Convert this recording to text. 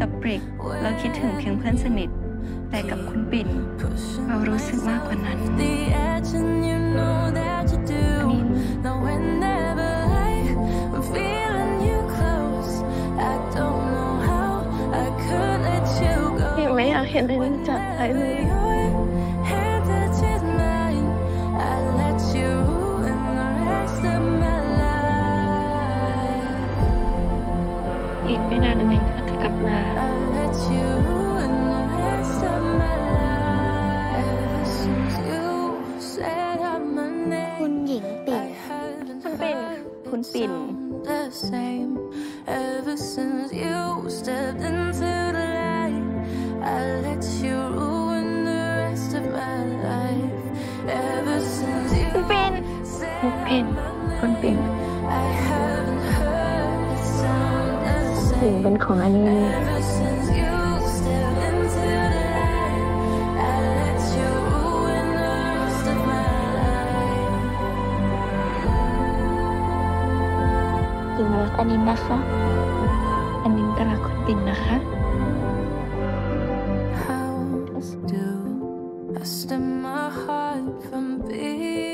กับเบรกเราคิดถึงเพียงเพื่อนสนิท แต่กับคุณปิ่นเรารู้สึกมากกว่านั้นยังไม่อยากเห็นอะไรจากใครเลย อีกไม่นานเองก็จะกลับมา I let you in the rest of my life. Ever since you said out my คุณ name. หญิงปิ่น I haven't คุณปิ่นคุณปิ่น sound the same ever since you stepped into the light. I let you ruin the rest of my life. Ever since you คุณปิ่นคุณปิ่นคุณปิ่น ถึงเป็นของอันนี้หญิงรักอันนี้นะคะ อันนี้ตลรัคนบินนะคะ How do I stop my heart from being